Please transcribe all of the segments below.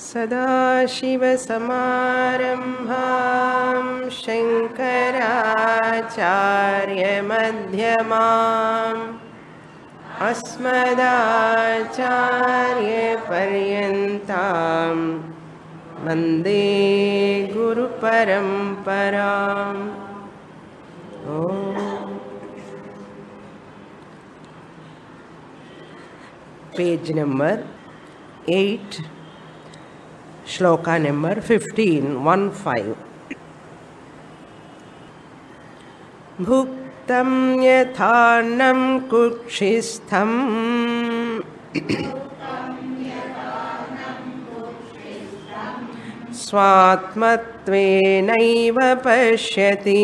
सदाशिवसमारम्भां शङ्कराचार्यमध्यमाम् अस्मदाचार्यपर्यन्तां वन्दे गुरुपरम्पराम् पेज नंबर 8 श्लोका नंबर 15 1 5 भुक्तं यथान्नं कुक्षिस्थम् स्वात्मत्वेनैव पश्यति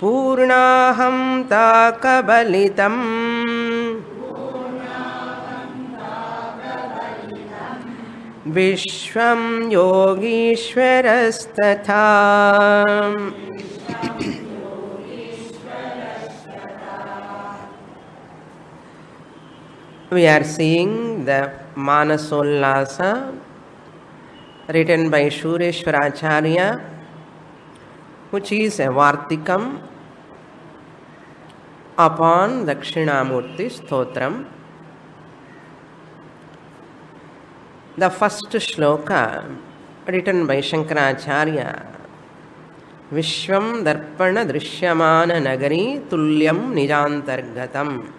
पूर्णाहं ताकबलितम् विश्वं We are seeing the Manasollasa written by Shureshwaracharya, which is a Vartikam upon Dakshinamurti Stotram. The first shloka written by Shankaracharya Vishwam Darpana Drishyamana Nagari Tulyam Nijantargatam.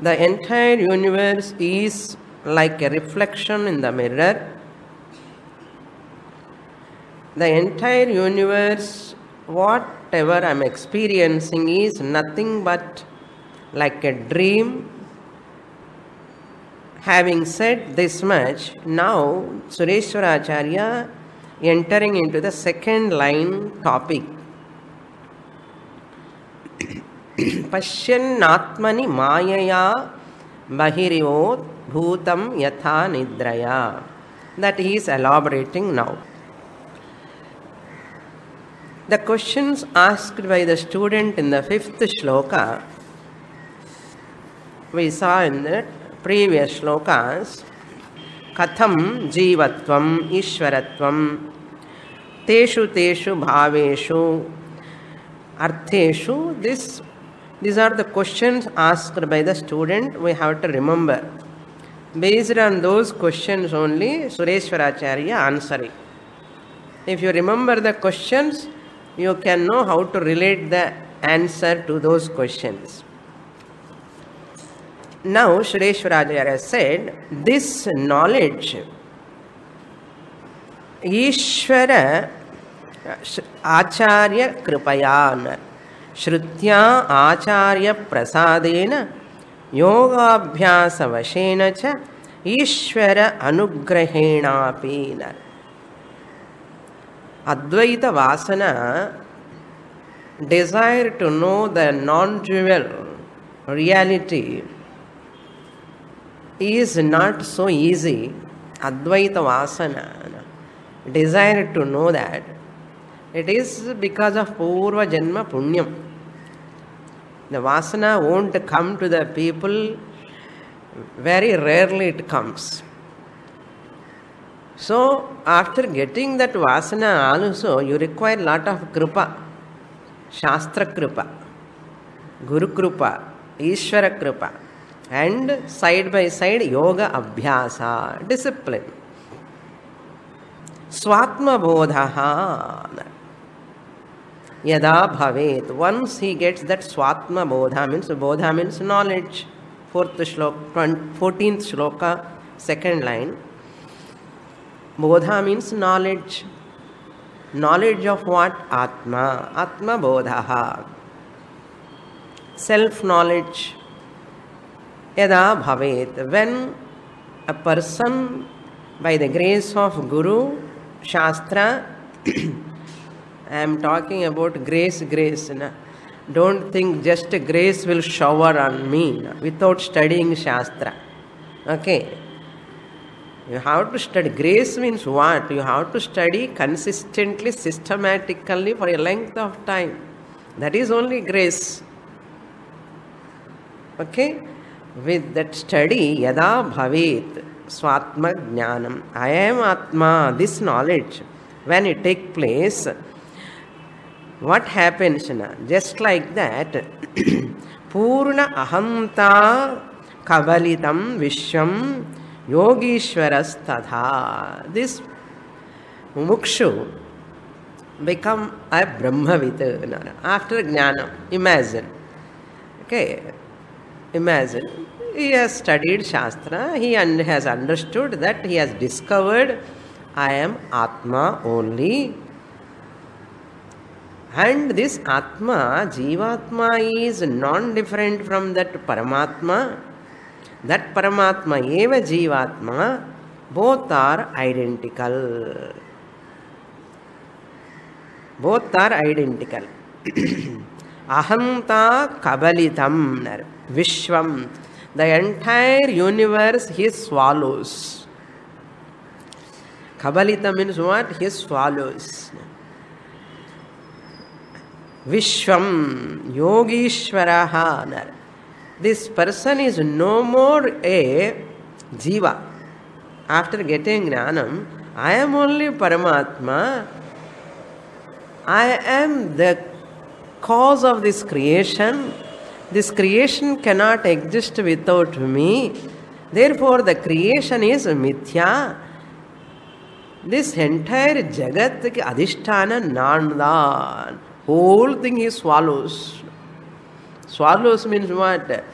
The entire universe is like a reflection in the mirror. The entire universe, whatever I'm experiencing, is nothing but like a dream Having said this much, now Sureshwaracharya entering into the second line topic. पश्यन्नात्मनि मायया बहिरिवोत् भूतं यथा निद्रया that he is elaborating now. The questions asked by the student in the fifth shloka we saw in the previous shlokas కథం జీవత్వం ఈశ్వరత్వం తేషు తేషు భావేషు అర్థేషు this these are the questions asked by the student we have to remember based on those questions only Sureshvaracharya answering if you remember the questions, you can know how to relate the answer to those questions. now sureshwaracharya said this knowledge ishvara आचार्य कृपयान् श्रुत्या आचार्यप्रसादेन योगाभ्यासवशेन च ईश्वर अनुग्रहेणापि न अद्वैतवासना desire to know the non-dual reality is not so easy. Advaita vasana. Desire to know that. It is because of purvajanma punyam. The vasana won't come to the people very rarely it comes. So after getting that vasana also you require lot of kripa. Shastrakripa gurukripa Ishvara kripa. And side by side yoga abhyasa discipline swatma bodha yada bhavet once he gets that swatma bodha means bodha means knowledge fourth shloka 14th shloka second line bodha means knowledge knowledge of what atma atma bodha self knowledge yada bhavet when a person by the grace of guru shastra i am talking about grace grace na? don't think just grace will shower on me na? without studying shastra. Okay. You have to study. Grace means what? You have to study consistently systematically for a length of time. That is only grace. Okay with that study yada bhavet swatma jnanam i am atma this knowledge when it take place what happens na just like that పూర్ణ అహంత కబలితం విశ్వం యోగీశ్వరస్తథా this mumukshu become a brahmavit అన్నారు after jnanam imagine okay imagine he has studied Shastra, he un- has understood that he has discovered I am Atma only. And this Atma, Jivatma, is non different from that Paramatma. That Paramatma, Eva Jivatma, both are identical. Both are identical. अहंता कबलित विश्व the entire universe he swallows कबलित mean what he swallows vishva, yogishvara this person is no more a jiva after getting jnana I am only Paramatma I am the cause of this creation. This creation cannot exist without me. Therefore, the creation is mithya. This entire jagat ki adhisthana nandan. Whole thing he swallows. Swallows means what?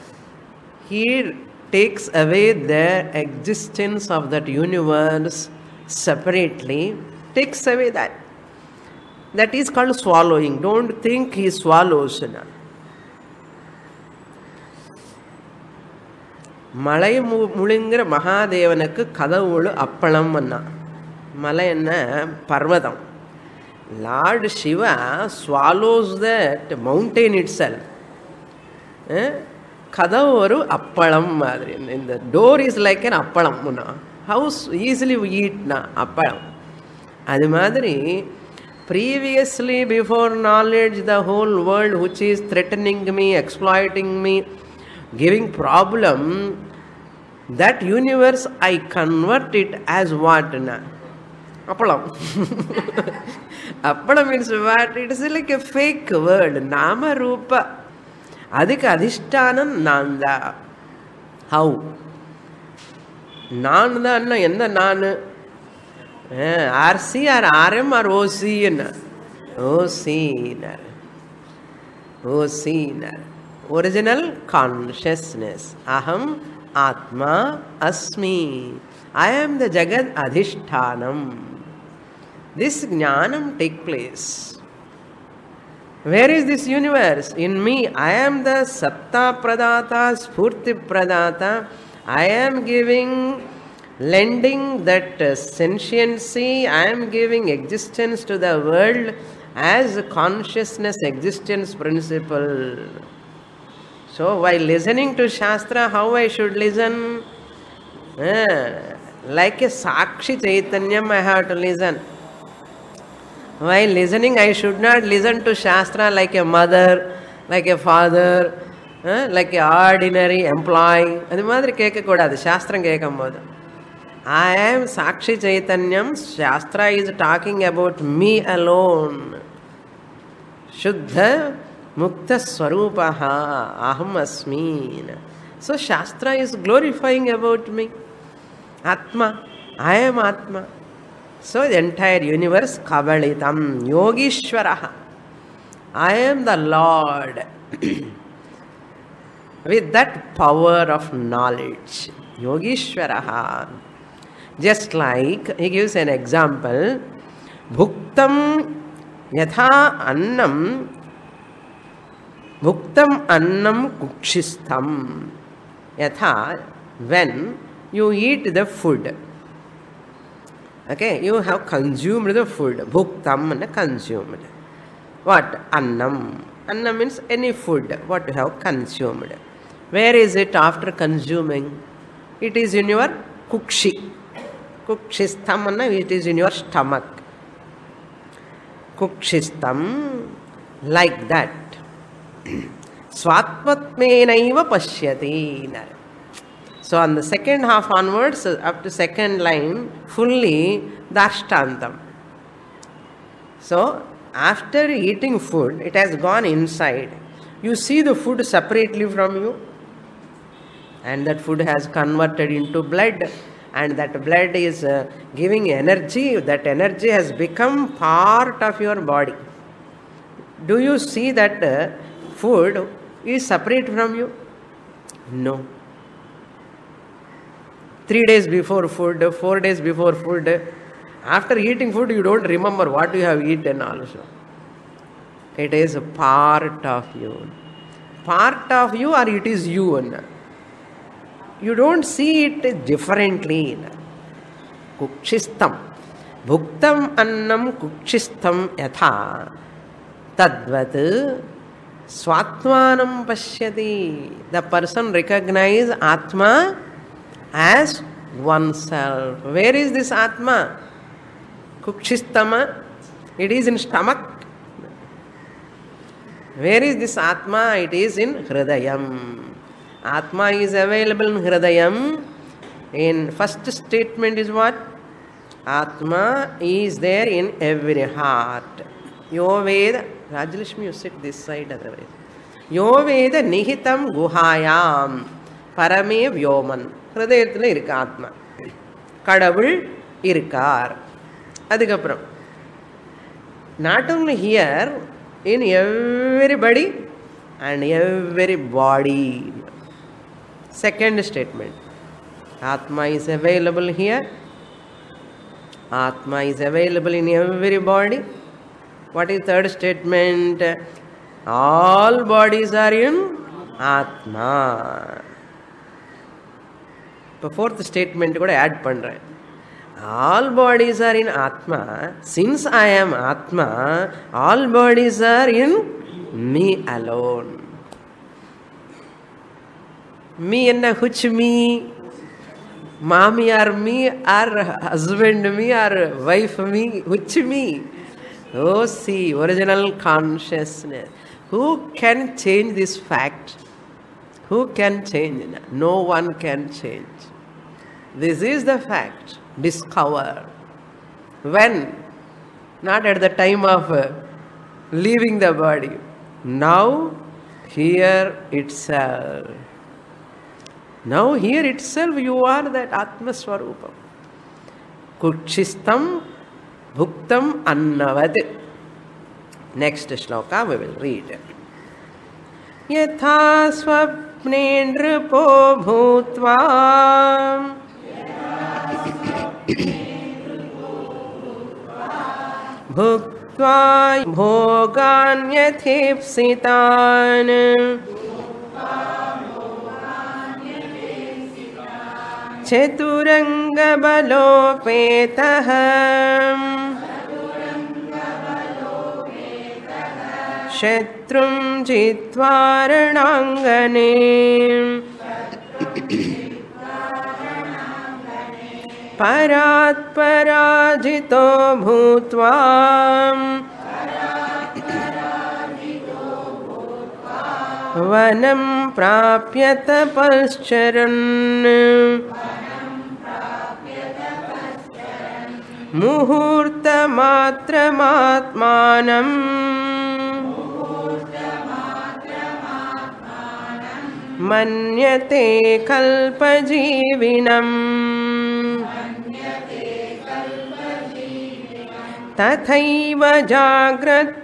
He takes away the existence of that universe separately, takes away that. That is called swallowing. Don't think he swallows. மலை மு முழுங்கிற மகாதேவனுக்கு கதவுள் அப்பளம் அண்ணா. மலை என்ன? பர்வதம். Lord Shiva swallows that mountain it செல் கதவு ஒரு அப்பளம் மாதிரி. இந்த door is like an appalam how's easily ஈட்னா அப்பளம். அது மாதிரி previously before knowledge the whole world which is threatening me exploiting me giving problem that universe i convert it as what na appalam appalam means what it is like a fake word nama rupa அதுக்கு அதிஷ்டானம் நான் தான் how நான் தான் எந்த நான் R C और R M और ओ सी एनर ओ सीनर ओ सीनर ओरिजिनल कॉन्शियसनेस अहम आत्मा अस्मि I am the Jagat Adhishtanam. This Jnanam take place. Where is this universe? In me, I am the Satta Pradata, Spurti Pradata. I am giving lending that uh, sentiency, I am giving existence to the world as a consciousness existence principle. So, while listening to Shastra, how I should listen? Ah, like a Sakshi Chaitanyam, I have to listen. While listening, I should not listen to Shastra like a mother, like a father, uh, like a ordinary employee. அது மாதிரி கேட்கக்கூடாது சாஸ்திரம் கேட்கும்போது I am Sakshi Chaitanyam. Shastra is talking about me alone. Shuddha Mukta Swarupaha Aham Asmin. So Shastra is glorifying about me. Atma. I am Atma. So the entire universe Kabalitam Yogishwaraha. I am the Lord. With that power of knowledge. Yogishwaraha. Just like he gives an example. Bhuktam yatha annam Bhuktam annam kukshistam. Yatha when you eat the food. Okay, you have consumed the food. Bhuktam and consumed. What? Annam. Annam means any food. What you have consumed. Where is it after consuming? It is in your kukshi. Kukshistam and it is in your stomach. Kukshistam like that. Swatmatmenaiva pashyati. So on the second half onwards, up to second line, fully Dashtantam. So after eating food, it has gone inside. You see the food separately from you, and that food has converted into blood, and that blood is uh, giving energy. That energy has become part of your body. Do you see that uh, food is separate from you? No. Three days before food, four days before food, after eating food, you don't remember what you have eaten also. It is a part of you. Part of you, or it is you. na. You don't see it differently. na. Kukshistam. Bhuktam annam kukshistam yatha. Tadvat swatmanam pashyati. The person recognize Atma as oneself. Where is this Atma? Kukshistama. It is in stomach. Where is this Atma? It is in Hridayam. Atma is available in Hridayam. In first statement is what? Atma is there in every heart. Yo Veda, Rajalakshmi, you sit this side otherwise. Yo Veda Nihitam Guhayam. பரமே வியோமன் ஹிருதயத்தில் இருக்கு ஆத்மா கடவுள் இருக்கார் அதுக்கப்புறம் not only here in everybody and every body second statement atma is available here atma is available in every body what is third statement all bodies are in atma இப்போ fourth statement கூட add பண்ணுறேன் all bodies are in atma since I am atma all bodies are in me alone me என்ன ஹுச் me மாமியார் me or husband me or wife me ஹுச் me oh see original consciousness who can change this fact Who can change? No one can change. This is the fact. Discover. When? Not at the time of uh, leaving the body. Now, here itself. Now, here itself, you are that Atma Swarupam. Kuchistam Bhuktam Annavad. Next shloka we will read. यथा स्वप्ने नृपो भूत्वा भुक्त्वा भोगान्यथेप्सितान् चतुरङ्गबलोपेतः। शत्रुं जित्वा रणाङ्गने परात्पराजितो भूत्वा वनं प्राप्य तपश्चरन् मुहूर्तमात्रमात्मानम्। मन्यते कल्पजीविनम्। तथैव जाग्रत्कालेऽपि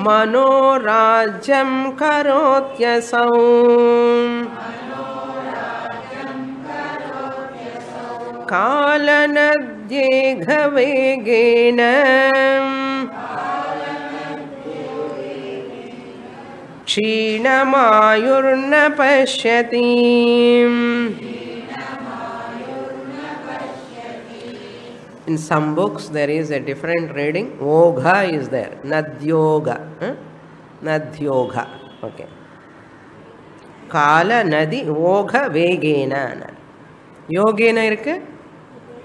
मनोराज्यं करोत्यसौ। कालनद्येघवेगेन। क्षीणमायुर्न पश्यति In some books there is a different reading. Ogha is there. Nadyoga. hmm? Nadyoga. Okay. Kala nadi ogha vegena. Yogena irke?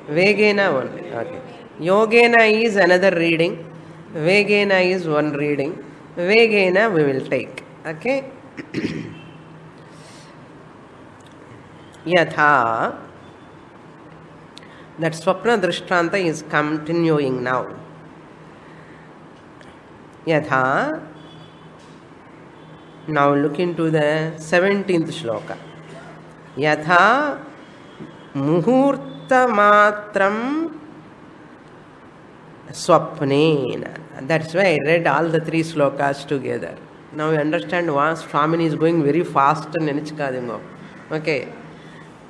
Vegena one Okay. Yogena is another reading. Vegena is one reading. Vegena we will take. Okay. yatha That Swapna Drishtanta is continuing now. Yatha. Now look into the 17th shloka. Yatha muhurtamatram swapnena. That's why I read all the three slokas together. Now you understand why Swamini is going very fast in Nenichkadingo. Okay.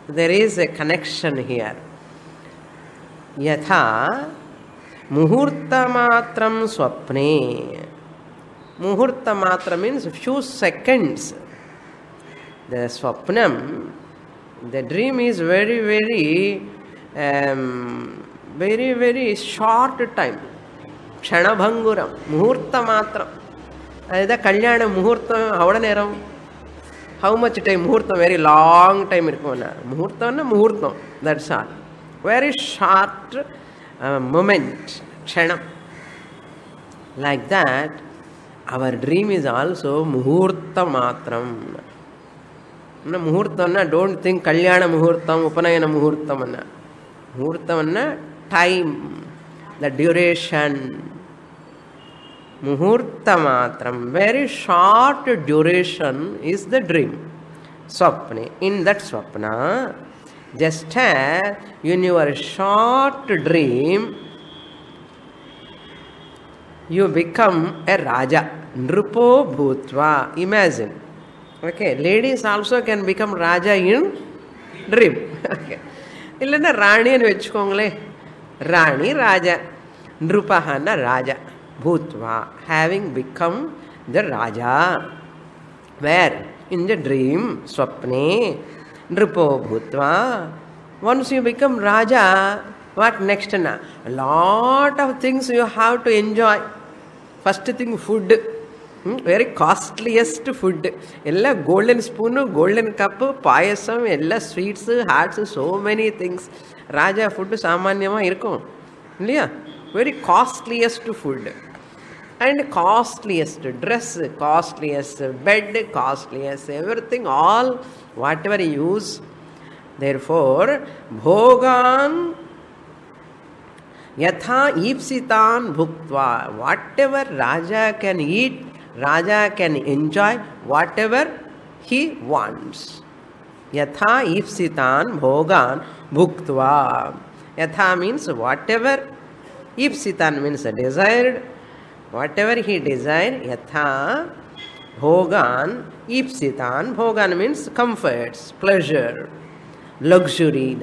There is a connection here. Yatha muhurtamatram swapne. Muhurta matra means few seconds. The swapnam, the dream is very, very, um, very, very short time. க்ஷணபங்குரம் முகூர்த்த மாத்திரம் அதுதான் கல்யாண முகூர்த்தம் அவ்வளோ நேரம் how much time முகூர்த்தம் very long time இருக்கும்னா முகூர்த்தம்னா முகூர்த்தம் that's all very short moment க்ஷணம். Like that our dream is also முகூர்த்த மாத்திரம் இன்னும் முகூர்த்தம்னா டோன்ட் திங்க் கல்யாண முகூர்த்தம் உபநயன முகூர்த்தம்னா முகூர்த்தம்னா டைம் த டியூரேஷன் முகூர்த்த மாத்திரம் very short duration is the dream ஸ்வப்னே in that svapna just as in your short dream you become a raja nrupo bhutva imagine okay ladies also can become raja in dream okay இல்லைன்னா ராணின்னு வச்சுக்கோங்களேன் ராணி ராஜா நிருபகன்னா ராஜா பூத்வா having become the raja where in the dream ஸ்வப்னே நிருப்போ பூத்வா once you become raja what நெக்ஸ்ட்னா lot of things you have to enjoy first thing food very costliest food எல்லாம் கோல்டன் ஸ்பூனு கோல்டன் கப்பு பாயசம் எல்லாம் sweets hots so many things raja food சாமான்யமாக இருக்கும் இல்லையா very costliest food and costliest dress costliest bed costliest everything all whatever you use. Therefore, bhogan yatha ipsitan bhuktva. Whatever Raja can eat, Raja can enjoy whatever he wants. Yatha ipsitan bhogan bhuktva. Yatha means whatever. Ipsitan means desired. Whatever he desired, yatha Bhogan, Ipsitan. Bhogan means comforts, pleasure, luxury.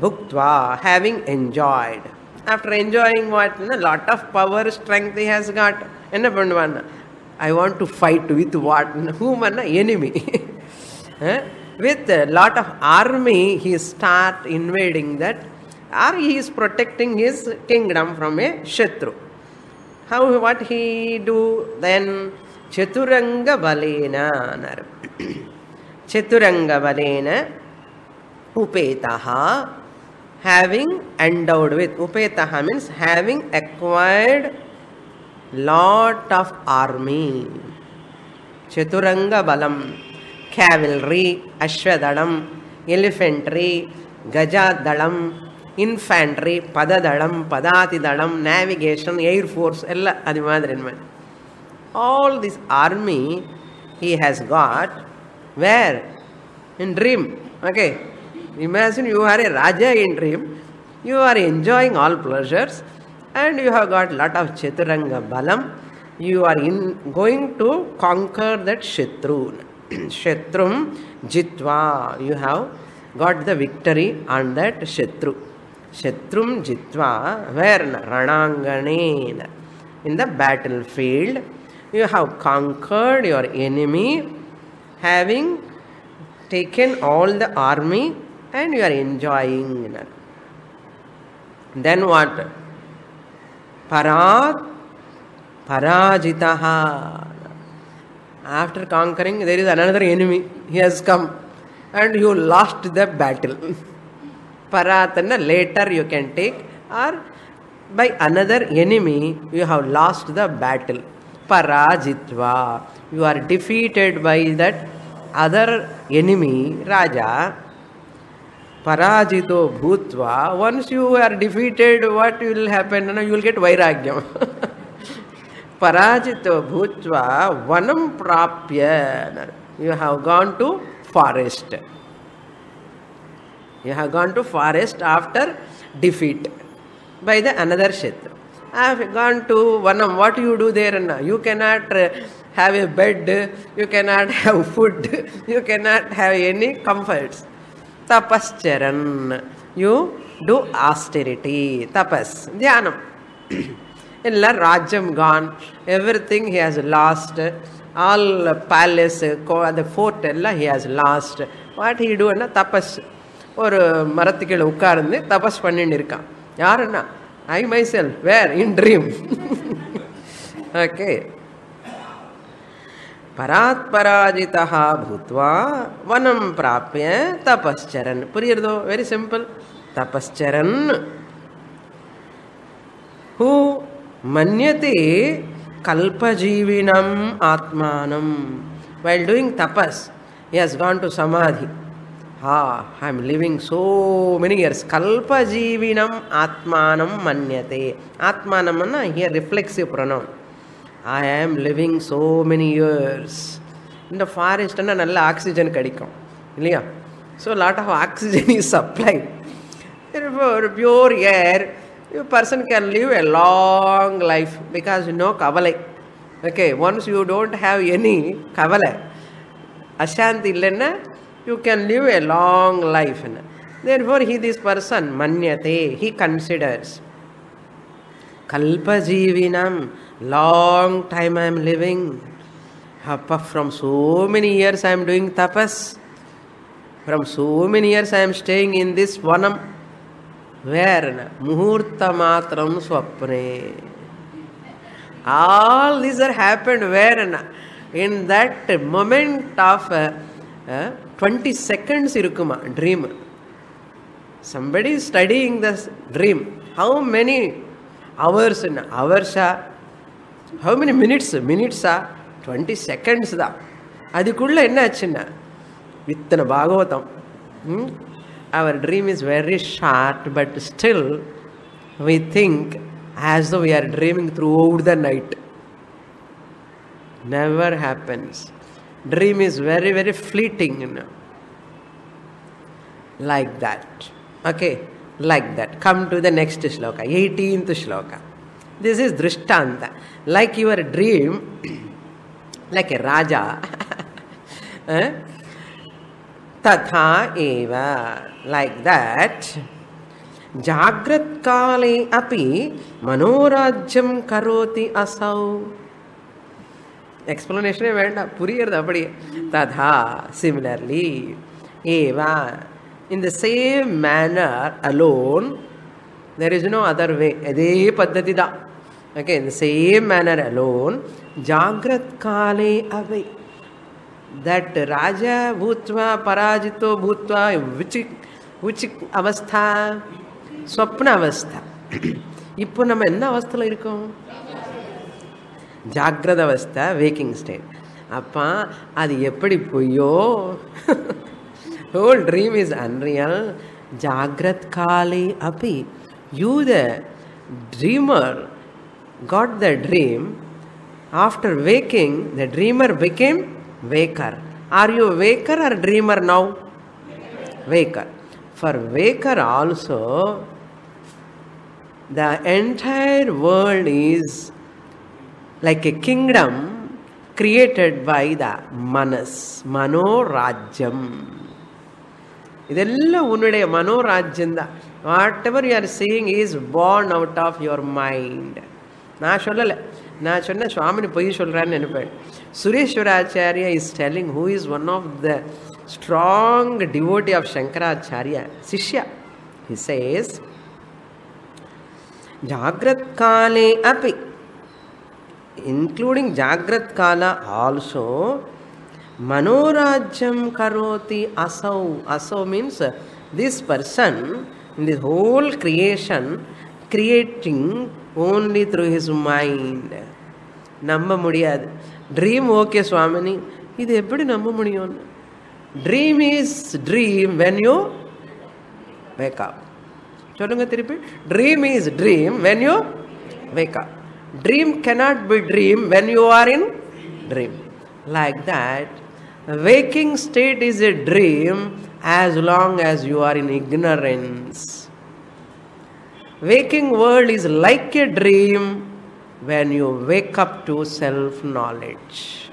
Bhuktva, having enjoyed. After enjoying what? A lot of power, strength he has got. And one, I want to fight with what? Whom? Enemy. with a lot of army, he start invading that. Or he is protecting his kingdom from a shethro. How, what he do then? சதுரங்க பலேனார் சதுரங்க பலேன உபேதா having endowed with upetaha means having acquired lot of army chaturanga balam cavalry ashwadalam elephantry gajadalam infantry padadalam padatidalam navigation air force எல்லாம் அது மாதிரி என்ன all this army he has got where in dream okay Imagine you are a Raja in dream, you are enjoying all pleasures, and you have got lot of Chaturanga Balam. You are in going to conquer that Shatru. Shatrum Jitva. You have got the victory on that Shatru. Shatrum Jitva, where Rananganena. In the battlefield, you have conquered your enemy, having taken all the army and you are enjoying. Then what? Parat Parajitaha. After conquering, there is another enemy. He has come and you lost the battle. Paratana later you can take or by another enemy you have lost the battle. Parajitva you are defeated by that other enemy raja parajito bhutva once you are defeated what will happen you, will get vairagyam parajito bhutva vanam prapya you have gone to forest you have gone to forest after defeat by the another shatru i have gone to vanam what you do there and you cannot uh, have a bed you cannot have food you cannot have any comforts tapascharan you do austerity tapas dhyanam எல்லாம் ராஜ்யம் gone everything he has lost all palace அந்த fort எல்லாம் he has lost what he டூன்னா தபஸ் ஒரு மரத்துக்கீழே உட்கார்ந்து தபஸ் பண்ணிட்டு இருக்கான் யாருன்னா I myself, where? In dream. okay. परात्पराजित भूतवा वनम प्राप्य तपश्चरन पुरियर्दो वेरी सिंपल तपश्चरन हु मन्यते कल्पजीविनम आत्मानम while doing tapas he has gone to samadhi ah I am living so many years. Kalpa jivinam atmanam manyate. Atmanam here reflexive pronoun. I am living so many years இந்த ஃபாரஸ்ட்னா நல்ல oxygen கிடைக்கும் இல்லையா so lot of oxygen is supply ஒரு pure air you person can live a long life because no கவலை okay once you don't have any கவலை அசாந்தி இல்லைன்னா you can live a long life therefore he this person manyate he considers kalpajeevinam long time i am living Appa, from so many years i am doing tapas from so many years i am staying in this vanam where muhurta matram swapne all these are happened where in that moment of twenty seconds இருக்குமா dream somebody studying the dream how many ஹவர்ஸ்ன்னு ஹவர்ஸா how many minutes மினிட்ஸா twenty seconds தான் அதுக்குள்ளே என்ன ஆச்சுன்னா இத்தனை Bhagavatam our dream is very short but still we think as though we are dreaming throughout the night never happens Dream is very, very fleeting. You know. Like that. Okay, like that. Come to the next shloka, 18th shloka. This is Drishtanta. Like your dream, like a Raja. eh? तथा एव like that जाग्रत्काले अपि मनोराज्यं करोति असौ எக்ஸ்ப்ளனேஷனே வேண்டாம். புரியுறது அப்படியே. ததா similarly Eva in the same manner alone there is no other way அதே பத்ததி தான் ஓகே இந்த சேம் மேனர் அலோன் ஜாகிரத் காலே அவை. தட் ராஜா பூத்வா பராஜித்தோ பூத்வா உச்சி உச்சி அவஸ்தா ஸ்வப்ன அவஸ்தா. இப்போ நம்ம என்ன அவஸ்தையில் இருக்கோம்? ஜாகிரத அவஸ்தா வேக்கிங் ஸ்டேட் அப்பா அது எப்படி பொய்யோ ஹோல் ட்ரீம் இஸ் அன்ரியல் ஜாகிரத் காலே அப்பி you the dreamer got the dream after waking the dreamer became waker. Are you waker or dreamer now? Waker. For waker also, the entire world is like a kingdom created by the manas, manorajyam. இதெல்லாம் உன்னுடைய மனோராஜ்யம் தான் whatever you are seeing is born out of your mind நான் சொல்லலை நான் சொன்ன சுவாமினி பொய் சொல்கிறான்னு நினைப்பேன் Sureshwaracharya is telling who is one of the strong devotee of Shankaracharya shishya he says ஜாகிரத் காலே அப்பி இன்க்ளூடிங் ஜாகிரத் கால ஆல்சோ மனோராஜ்யம் கரோதி அசௌ அசௌ means this person in the whole creation creating only through his mind நம்ப முடியாது. Dream okay Swamini. இது எப்படி நம்ப முடியும்னு dream is dream when you வேக்கா சொல்லுங்க திருப்பி. Dream is dream when you வேக்கா Dream cannot be dream when you are in dream. Like that, waking state is a dream as long as you are in ignorance. Waking world is like a dream when you wake up to self-knowledge.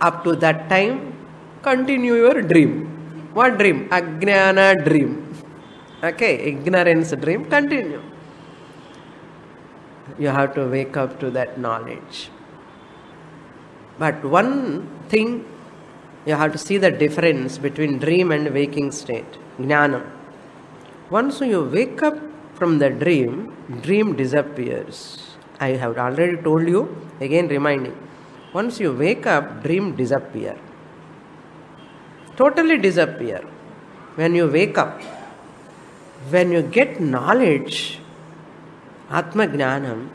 Up to that time, continue your dream. What dream? Ajnana dream. Okay, ignorance dream, continue you have to wake up to that knowledge. But one thing you have to see the difference between dream and waking state jnanam. Once you wake up from the dream dream disappears. I have already told you again reminding. Once you wake up dream disappear. Totally disappear. When you wake up when you get knowledge atma jnanam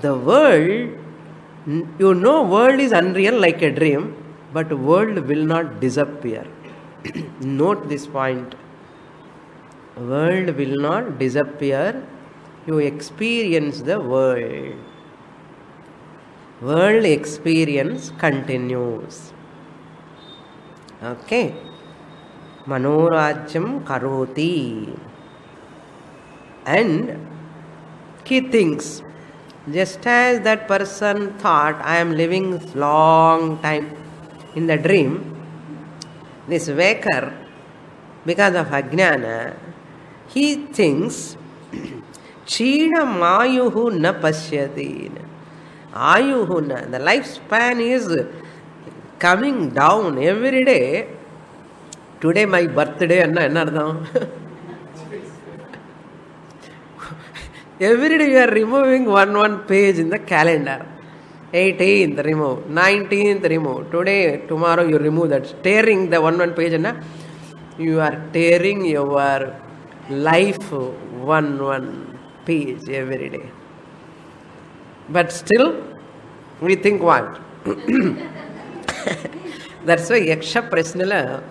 the world you know world is unreal like a dream but world will not disappear note this point world will not disappear you experience the world world experience continues okay manorajyam karoti and key things just as that person thought i am living long time in the dream this waker because of ajnana he thinks china mayuhu na pashyati ayuhu na the lifespan is coming down every day today my birthday என்ன என்ன அர்த்தம் every day you are removing one one page in the calendar. 18th remove 19th remove today tomorrow you remove that. Tearing the one one page and you are tearing your life one one page every day. But still we think what? That's why yaksha prasnala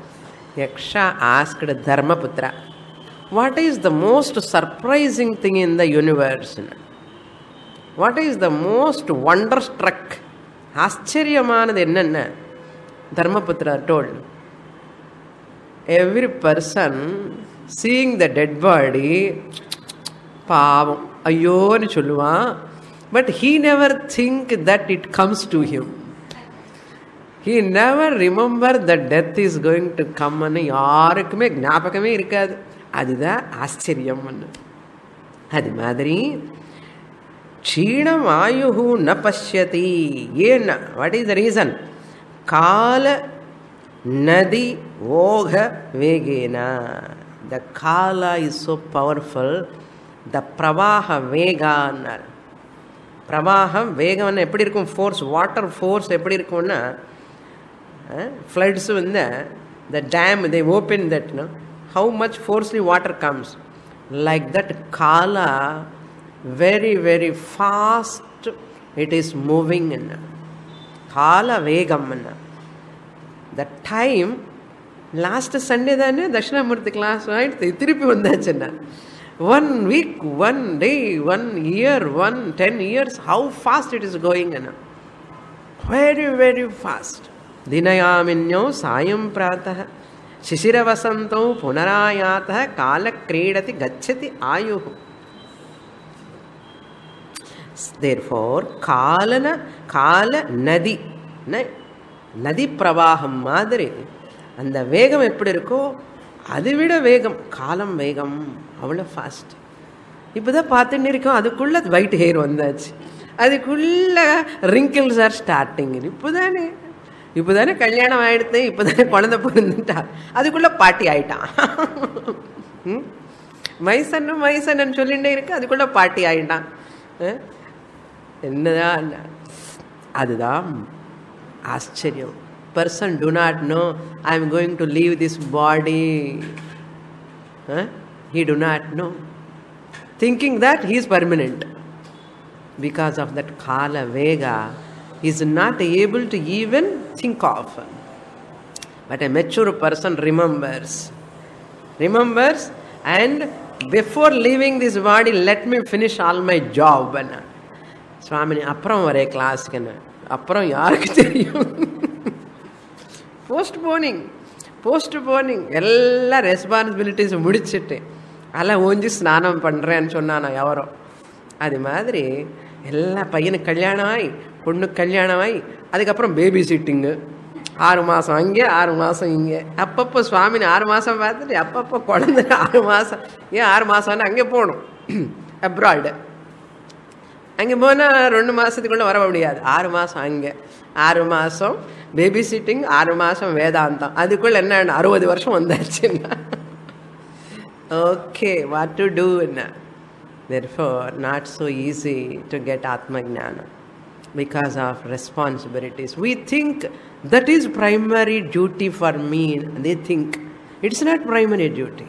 yaksha asked dharmaputra what is the most surprising thing in the universe what is the most wonderstruck ஆச்சரியமானது என்னென்ன Dharmaputra told every person seeing the dead body பாவம் ஐயோன்னு சொல்லுவான் but he never think that it comes to him he never remember the death is going to கம்னு யாருக்குமே ஞாபகமே இருக்காது அதுதான் ஆச்சரியம் அது மாதிரி க்ஷீணம் ஆயுகு ந பசியதி ஏன்? வாட் இஸ் த ரீசன் கால நதி ஓக வேகேனா. The kala is so powerful the பிரவாக வேகான்னார் பிரவாகம் வேகம்னு எப்படி இருக்கும் ஃபோர்ஸ் வாட்டர் ஃபோர்ஸ் எப்படி இருக்கும்னா ஃப்ளட்ஸ் வந்து த டேம் தே ஓப்பன் தட்னா how much forcefully water comes like that kala very very fast it is moving in kala vegam the time last Sunday தானே தட்சிணாமூர்த்தி கிளாஸ் ஆயிடுத்து திருப்பி வந்தாச்சுன்னா one week one day one year one ten years how fast it is going Anna very very fast தினயாமின்யோ சாயம் சிசிரவசந்தம் புனராயாத்த கால கிரீடதி கச்சதி Ayu therefore காலன கால நதி நதி பிரவாகம் மாதிரி அந்த வேகம் எப்படி இருக்கோ அதை விட வேகம் காலம் வேகம் அவ்வளோ ஃபாஸ்ட் இப்போ தான் பார்த்துட்டு இருக்கோம் அதுக்குள்ளே ஒயிட் ஹேர் வந்தாச்சு அதுக்குள்ளே ரிங்கிள்ஸ் ஆர் ஸ்டார்டிங் இப்போ தானே இப்போ தானே கல்யாணம் ஆகிடுத்து இப்போ தானே குழந்த பிறந்துட்டா. அதுக்குள்ளே பாட்டி ஆயிட்டான். மைசன்னு மைசன்னு சொல்லிகிட்டே இருக்கு அதுக்குள்ளே பாட்டி ஆயிட்டான். என்னதான் அதுதான் ஆச்சரியம். Person do not know I am going to leave this body he do not know thinking that he is permanent because of that kala vega is not able to even think of. But a mature person remembers. Remembers and before leaving this body, let me finish all my job. சுவாமினி அப்புறம் வரே கிளாஸுக்குன்னு அப்புறம் யாருக்கு தெரியும் post போனிங் post போனிங் எல்லா responsibilities முடிச்சுட்டு அதெல்லாம் ஊஞ்சி ஸ்நானம் பண்ணுறேன்னு சொன்னானா எவரோ அது மாதிரி எல்லா பையனுக்கு கல்யாணம் ஆகி பொண்ணுக்கு கல்யாணம் ஆகி அதுக்கப்புறம் பேபி சிட்டிங்கு ஆறு மாதம் அங்கே ஆறு மாதம் இங்கே. அப்பப்போ சுவாமின்னு ஆறு மாதம் பார்த்துட்டு அப்பப்போ குழந்தை ஆறு மாதம் ஏன் ஆறு மாதம்னு அங்கே போகணும். அப்ராய்டு அங்கே போனால் ரெண்டு மாதத்துக்குள்ளே வர முடியாது. ஆறு மாதம் அங்கே. ஆறு மாதம் பேபி சிட்டிங் ஆறு மாதம் வேதாந்தம். அதுக்குள்ளே என்ன அறுபது வருஷம் வந்தாச்சுன்னா ஓகே வாட் டு டூ என்ன? Therefore not so easy to get atma gnana because of responsibilities. We think that is primary duty for me. They think it's not primary duty.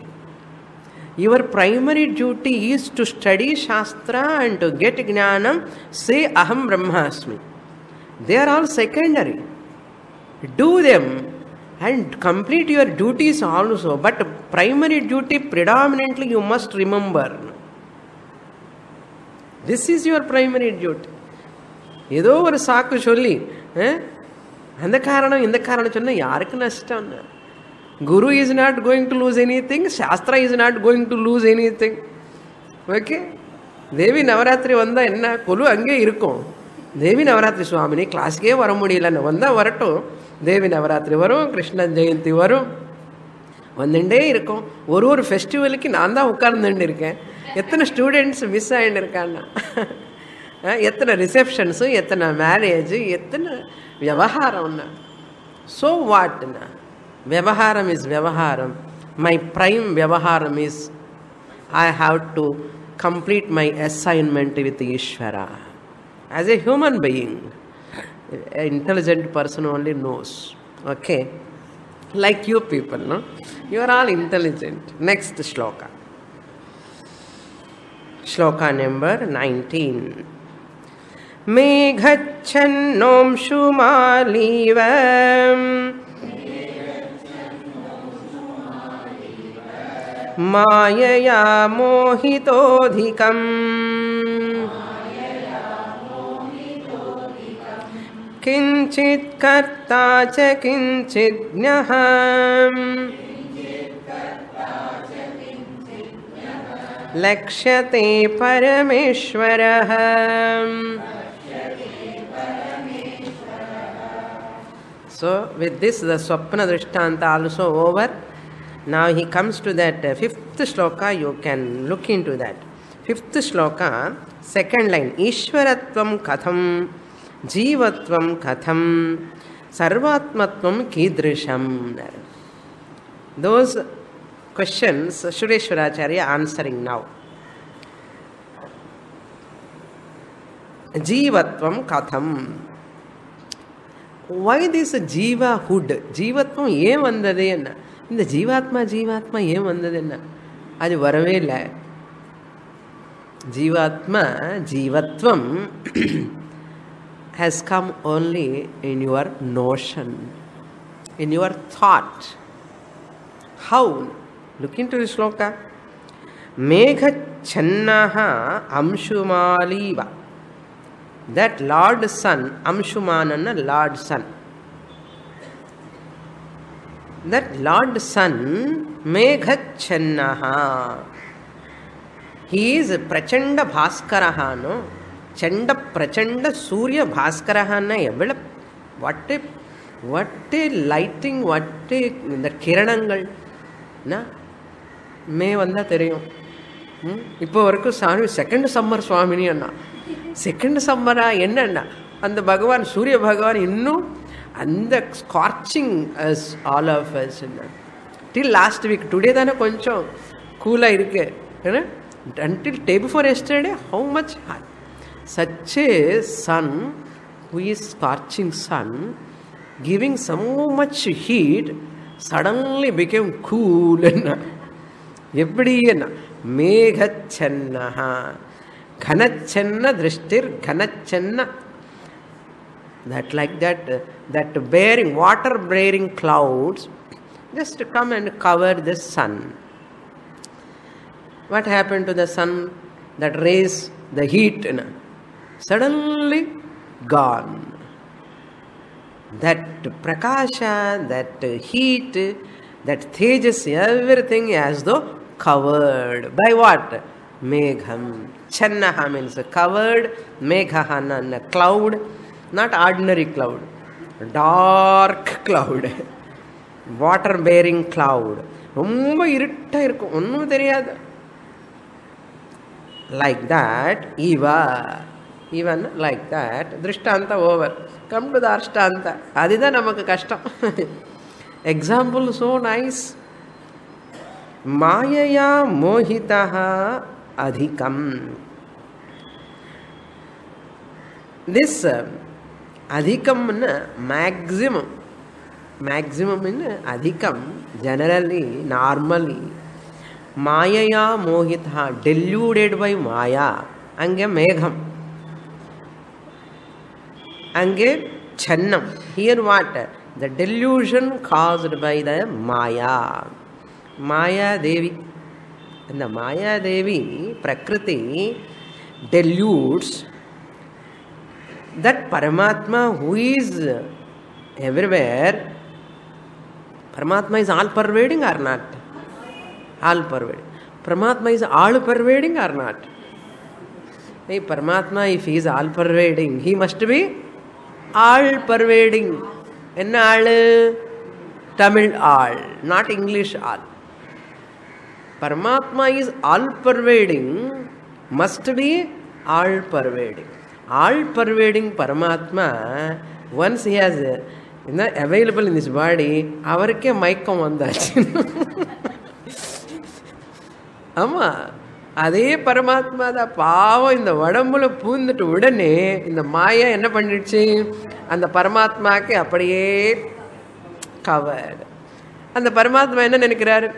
Your primary duty is to study shastra and to get gnanam say aham brahmasmi. They are all secondary. Do them and complete your duties also. But primary duty predominantly you must remember this is your primary duty ஏதோ ஒரு சாக்கு சொல்லி அந்த காரணம் இந்த காரணம் சொன்னால் யாருக்கு நஷ்டம்? Guru is not going to lose anything shastra is not going to lose anything okay Devi Navaratri வந்தால் என்ன? கொலு அங்கே இருக்கும். தேவி நவராத்திரி சுவாமினி கிளாஸுக்கே வர முடியலன்னு வந்தால் வரட்டும். தேவி நவராத்திரி வரும் கிருஷ்ண ஜெயந்தி வரும். வந்துட்டே இருக்கும். ஒரு ஒரு ஃபெஸ்டிவலுக்கு நான் தான் உட்கார்ந்துட்டு இருக்கேன். எத்தனை ஸ்டூடெண்ட்ஸ் மிஸ் ஆகிட்டு இருக்கான்னா எத்தனை ரிசப்ஷன்ஸு எத்தனை மேரேஜு எத்தனை விவகாரம்னா ஸோ வாட்னா விவகாரம் இஸ் விவகாரம் மை ப்ரைம் விவகாரம் is I have to complete my assignment with Ishvara. As a human being, an intelligent person only knows. Okay? Like you people, no? You are all intelligent. Next number Shloka number 19. मेघच्छन्नोंशुमालीव मायया मोहितोऽधिकम्। किञ्चित् कर्ता च किञ्चिज्ञः लक्ष्यते परमेश्वरः the Swapna Drishtanta also over. Now he comes to that uh, fifth shloka, you can look into that. Fifth shloka, second line, Ishwaratvam katham, Jivatvam katham, Sarvatmatvam kidrisham. Those questions Sureshwaracharya answering now. Jivatvam katham. Why this ஜீவாஹுட் ஜீவத்வம் ஏன் வந்தது என்ன இந்த ஜீவாத்மா ஜீவாத்மா ஏன் வந்தது என்ன அது வரவே இல்லை ஜீவாத்மா ஜீவத்வம் has come only in your notion, in your thought. How? look into the दि श्लोक मेघच्छन्नः अंशुमालीव that Lord Sun, Amshumanana, Lord Sun. That Lord Sun, Meghachannaha. He is Prachanda Bhaskaraha, no? Chanda Prachanda Surya Bhaskaraha, na evvila. What a, what a lighting, what a, the Kiranangal, na? மே வந்தால் தெரியும். ம்? இப்போ வரைக்கும் சாமி second summer சுவாமினி அண்ணா. Second சம்மரா என்னன்னா அந்த பகவான் சூரிய பகவான் இன்னும் அந்த scorching as all of us till last week today தானே கொஞ்சம் கூலாக இருக்கு. ஏன்னா until day before yesterday how much hot? Such a sun who is scorching sun giving so much heat suddenly became cool என்ன? எப்படி என்ன மேகச்சன்னஹா ghanachanna drishtir ghanachanna that like that uh, that bearing water bearing clouds just come and cover the sun what happened to the sun that rays the heat you know, suddenly gone that prakasha that uh, heat that tejas everything as though covered by what megham channaha means covered meghaha a cloud not ordinary cloud dark cloud water bearing cloud ரொம்ப இருட்டாக இருக்கும் ஒன்றும் தெரியாது like that இவா even like that திருஷ்டாந்த over come to the அஷ்டாந்த அதுதான் நமக்கு கஷ்டம் example so nice மாயையா மோகிதா அதிகம். திஸ் uh, அதிகம்னு மேக்ஸிமம் மேக்ஸிமம்னு அதிகம் ஜெனரலி நார்மலி மாயையா மோகிதா டெல்யூடெட் பை மாயா அங்கே மேகம். அங்கே சன்னம். Here what the delusion caused by the maya. Mayadevi இந்த Mayadevi prakriti deludes that paramatma who is everywhere paramatma is all pervading or not all pervading paramatma is all pervading or not hey paramatma if he is all pervading he must be all pervading என்ன ஆள் தமிழ் ஆள் not English ஆள் Paramatma is all pervading must be all pervading all pervading Paramatma once he has என்ன available in this body அவருக்கே மயக்கம் வந்தாச்சு. ஆமாம் அதே பரமாத்மா தான். பாவம் இந்த உடம்புல பூந்துட்டு உடனே இந்த மாயா என்ன பண்ணிடுச்சு? அந்த பரமாத்மாக்கு அப்படியே கவர் அந்த பரமாத்மா என்ன நினைக்கிறாரு?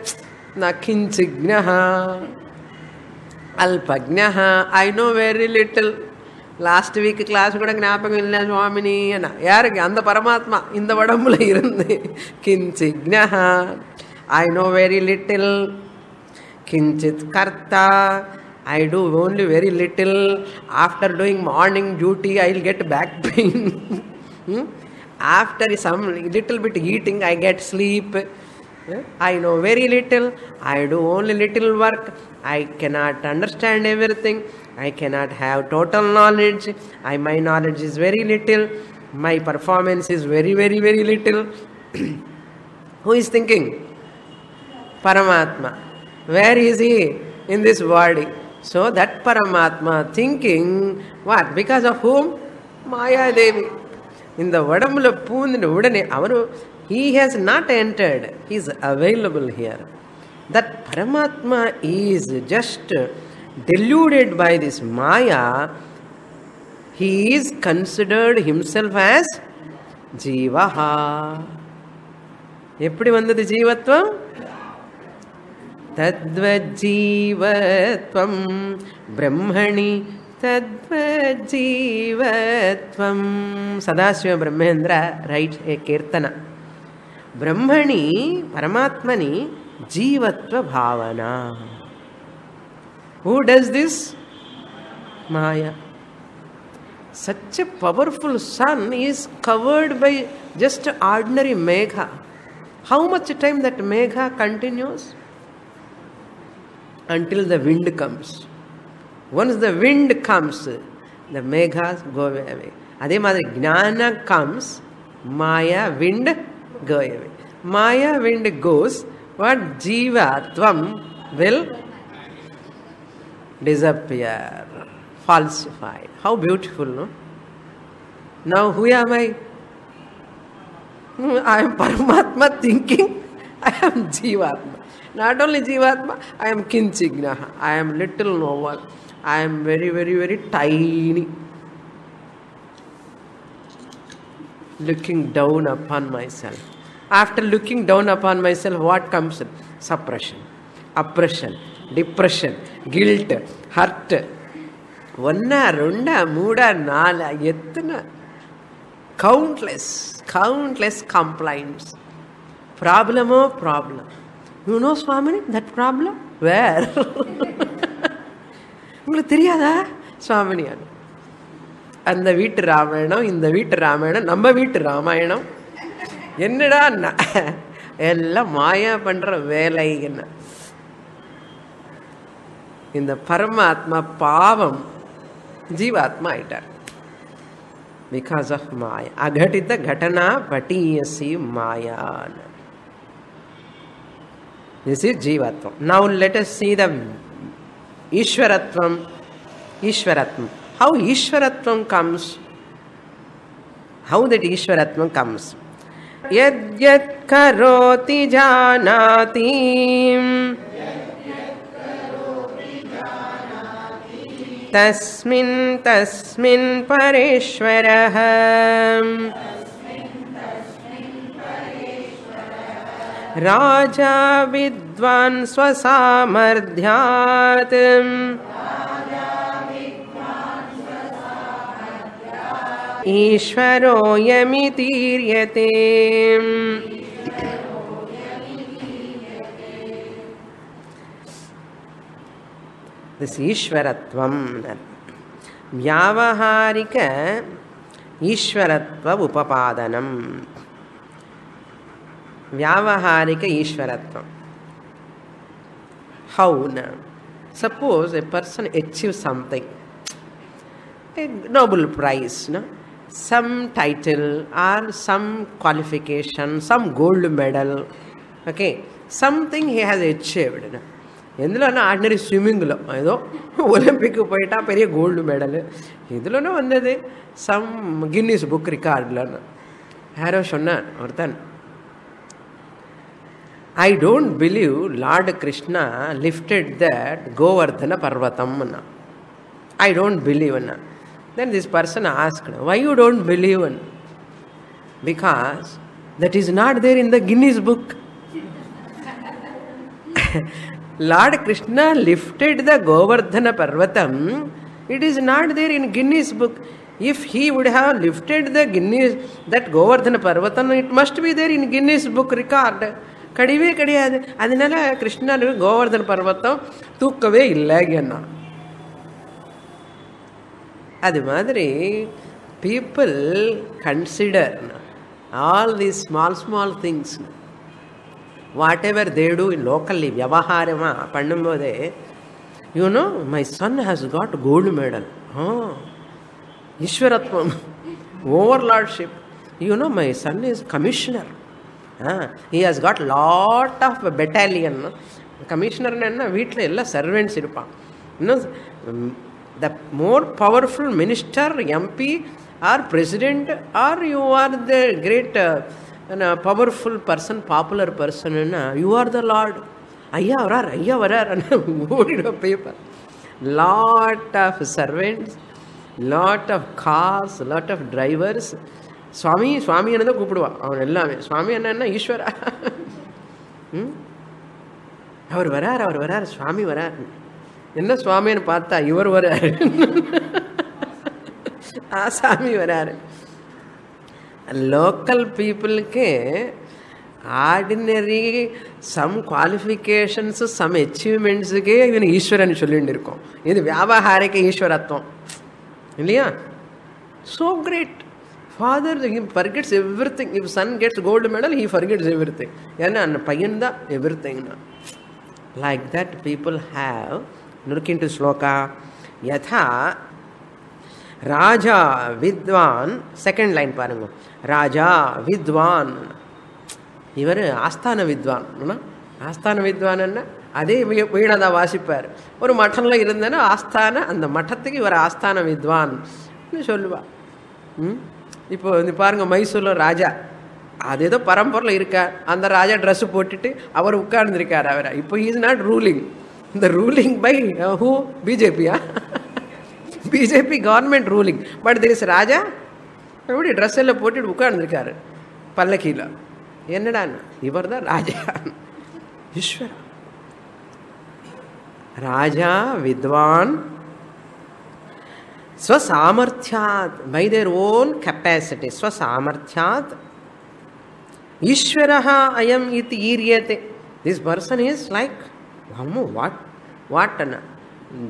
நான் கிஞ்சிக்னா அல்பக்னா I know very little last week class கூட ஞாபகம் இல்லை சுவாமினி. என்ன? யாருக்கு? அந்த பரமாத்மா இந்த உடம்புல இருந்து. கிஞ்சிக்னா ஐ நோ வெரி லிட்டில் கிஞ்சித் கர்த்தா. I do only very little after doing morning duty I will get back pain after some little bit eating I get sleep I know very little. I do only little work. I cannot understand everything. I cannot have total knowledge. I, my knowledge is very little. My performance is very, very, very little. Who is thinking? Paramatma. Where is he? In this body. So that Paramatma thinking, what? Because of whom? Maya Devi. இந்த உடம்புல பூந்துட்டு உடனே அவரு he has not entered is available here. That Paramatma is just deluded by this Maya. He is considered himself as జీవహ ఎప్పుడు వందది జీవత్వం తద్వజ్జీవత్వం బ్రహ్మణి తద్వజ్జీవత్వం సదాశివ బ్రహ్మేంద్ర రైట్ ఏ కీర్తన ब्रह्मणि, परमात्मनि, जीवत्व भावना। Who does this maya such a powerful sun is covered by just ordinary megh how much time that megha continues until the wind comes one the wind comes the megh goes away मेरी gyan comes maya wind go away maya wind goes what jiva tvam will disappear falsified how beautiful no now who am i Hmm, i am paramatma thinking i am jivatma not only jivatma i am kinchigna i am little no one I am very, very, very tiny. Looking down upon myself. After looking down upon myself, what comes? Suppression, oppression, depression, guilt, hurt. ஒன்றா ரெண்டா மூடா நாலா எத்தனை countless countless complaints ப்ராப்ளமோ problem you know சுவாமினி that problem where உங்களுக்கு தெரியாதா சுவாமினியான் அந்த வீட்டு ராமாயணம் இந்த வீட்டு ராமாயணம் நம்ம வீட்டு ராமாயணம். என்னடா ந- எல்லாம் மாயா பண்ற வேலை என்ன? இந்த பரமாத்மா பாவம் ஜீவாத்மா ஆயிட்டார். Because of maya. அகடித கடனா பட்டியசி மாயான் this is ஜீவத்வம் now let us see the Ishvaratvam Ishvaratvam. How ईश्वरत्वं comes how that ईश्वरत्वं comes यद्यत् करोति जानाति तस्मिन् तस्मिन् परेश्वरः राजा विद्वान् स्वसामर्थ्यात् ईश्वरोऽयमितीर्यते దిస్ ఈశ్వరత్వం వ్యావహారిక ఈశ్వరత్వ ఉపపాదనం. వ్యావహారిక ఈశ్వరత్వం. How suppose a person achieve something a Nobel prize నా some title or some qualification, some gold medal, okay, something he has achieved. no? ఎందులోనో ordinary స్విమ్మింగ్లో ఏదో ఒలింపిక్ పోయిటా పెరియ గోల్డ్ మెడల్ இதுலனோ வந்தது சம் கின்னிஸ் புக் ரிகார்டில்னு யாரோ சொன்னான் ஒருத்தன் I don't believe Lord Krishna lifted that Govardhana பர்வதம்னா I don't believe in it. Then this person asked, Why you don't believe in? Because that is not there in the Guinness book. Lord Krishna lifted the Govardhana Parvatam. It is not there in Guinness book. If he would have lifted the Guinness, that Govardhana Parvatam, it must be there in Guinness book record. கிடையவே கிடையாது அதனால கிருஷ்ணர் கோவர்தன் பர்வத்தம் தூக்கவே இல்லைன்னா அது மாதிரி people consider all the small small things whatever they do locally விவகாரமாக பண்ணும்போது you know my son has got gold medal ah Ishvaratvam overlordship you know my son is commissioner he has got lot of battalion கமிஷனர்னு என்ன? வீட்டில் எல்லாம் servants இருப்பான் இன்னும் the more powerful minister MP or president or you are the great powerful person popular பர்சனுன்னா you are the lord ஐயா வரார் ஐயா வரார் ஓடிடும் paper lot of servants lot of cars lot of drivers சுவாமி சுவாமின்னு தான் கூப்பிடுவான் அவன் எல்லாமே. சுவாமி என்னன்னா ஈஸ்வரா. ம்? அவர் வரார் அவர் வரார் சுவாமி வரார். என்ன சுவாமின்னு பார்த்தா இவர் வராரு. ஆ சாமி வராரு. லோக்கல் பீப்புளுக்கு ஆர்டினரி சம் குவாலிஃபிகேஷன்ஸு சம் அச்சீவ்மெண்ட்ஸுக்கே இவன் ஈஸ்வரன் சொல்லிட்டு இருக்கோம். இது வியாபாரிக்க ஈஸ்வரத்துவம். இல்லையா? So great father he forgets everything if son gets gold medal he forgets everything ஏன்னா அந்த பையன் தான் எவ்ரி திங்னா like that people have look into sloka yatha வித்வான் செகண்ட் லைன் line பாருங்க ராஜா வித்வான் இவர் ஆஸ்தான வித்வான் ஆஸ்தான வித்வான் அதே வீணதாக வாசிப்பார் ஒரு மட்டம்ல இருந்தேன்னா ஆஸ்தான அந்த மட்டத்துக்கு இவர் ஆஸ்தான வித்வான் சொல்லுவாள் இப்போ வந்து பாருங்கள் மைசூரில் ராஜா அது ஏதோ பரம்பரில் இருக்கார் அந்த ராஜா ட்ரெஸ்ஸு போட்டுட்டு அவர் உட்கார்ந்துருக்கார் அவர் இப்போ is not ruling இந்த ruling by who பிஜேபியா BJP government ruling but this raja எப்படி ட்ரெஸ் எல்லாம் போட்டுட்டு உட்கார்ந்துருக்காரு பல்லக்கியில் என்னடா இவர் தான் ராஜா ஈஸ்வரா ராஜா வித்வான் Swasamarthyat, by their own capacity, Swasamarthyat, Ishvaraha ayam iti iryate. This person is like, அம்மோ what what Anna